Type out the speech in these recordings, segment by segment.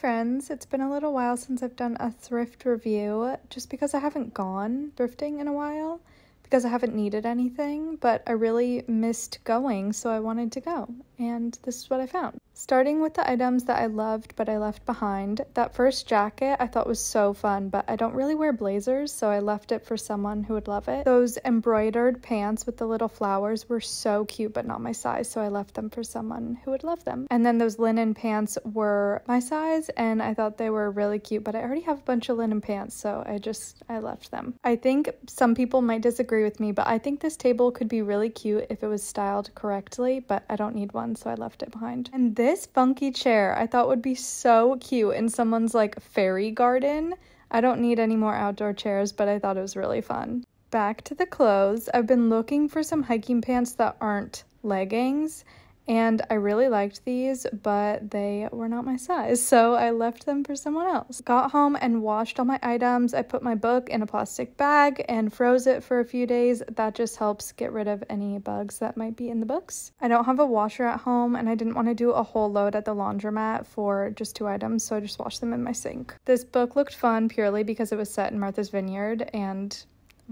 friends. It's been a little while since I've done a thrift review just because I haven't gone thrifting in a while because I haven't needed anything, but I really missed going, so I wanted to go. And this is what I found. Starting with the items that I loved but I left behind, that first jacket I thought was so fun, but I don't really wear blazers, so I left it for someone who would love it. Those embroidered pants with the little flowers were so cute, but not my size, so I left them for someone who would love them. And then those linen pants were my size, and I thought they were really cute, but I already have a bunch of linen pants, so I just, I left them. I think some people might disagree with me, but I think this table could be really cute if it was styled correctly, but I don't need one, so I left it behind. And this funky chair I thought would be so cute in someone's like fairy garden. I don't need any more outdoor chairs, but I thought it was really fun. Back to the clothes. I've been looking for some hiking pants that aren't leggings and I really liked these, but they were not my size, so I left them for someone else. Got home and washed all my items. I put my book in a plastic bag and froze it for a few days. That just helps get rid of any bugs that might be in the books. I don't have a washer at home, and I didn't want to do a whole load at the laundromat for just two items, so I just washed them in my sink. This book looked fun purely because it was set in Martha's Vineyard, and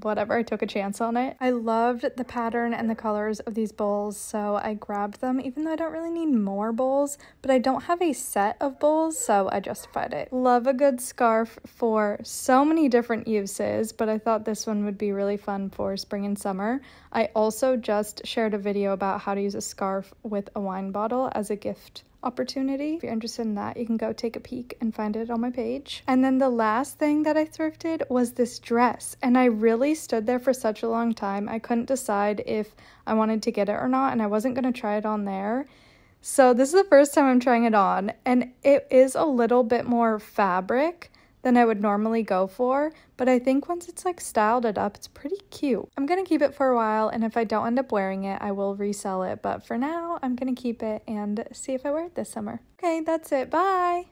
whatever, I took a chance on it. I loved the pattern and the colors of these bowls, so I grabbed them, even though I don't really need more bowls, but I don't have a set of bowls, so I justified it. Love a good scarf for so many different uses, but I thought this one would be really fun for spring and summer. I also just shared a video about how to use a scarf with a wine bottle as a gift opportunity. If you're interested in that, you can go take a peek and find it on my page. And then the last thing that I thrifted was this dress. And I really stood there for such a long time. I couldn't decide if I wanted to get it or not, and I wasn't going to try it on there. So this is the first time I'm trying it on, and it is a little bit more fabric than I would normally go for, but I think once it's like styled it up, it's pretty cute. I'm gonna keep it for a while, and if I don't end up wearing it, I will resell it, but for now, I'm gonna keep it and see if I wear it this summer. Okay, that's it. Bye!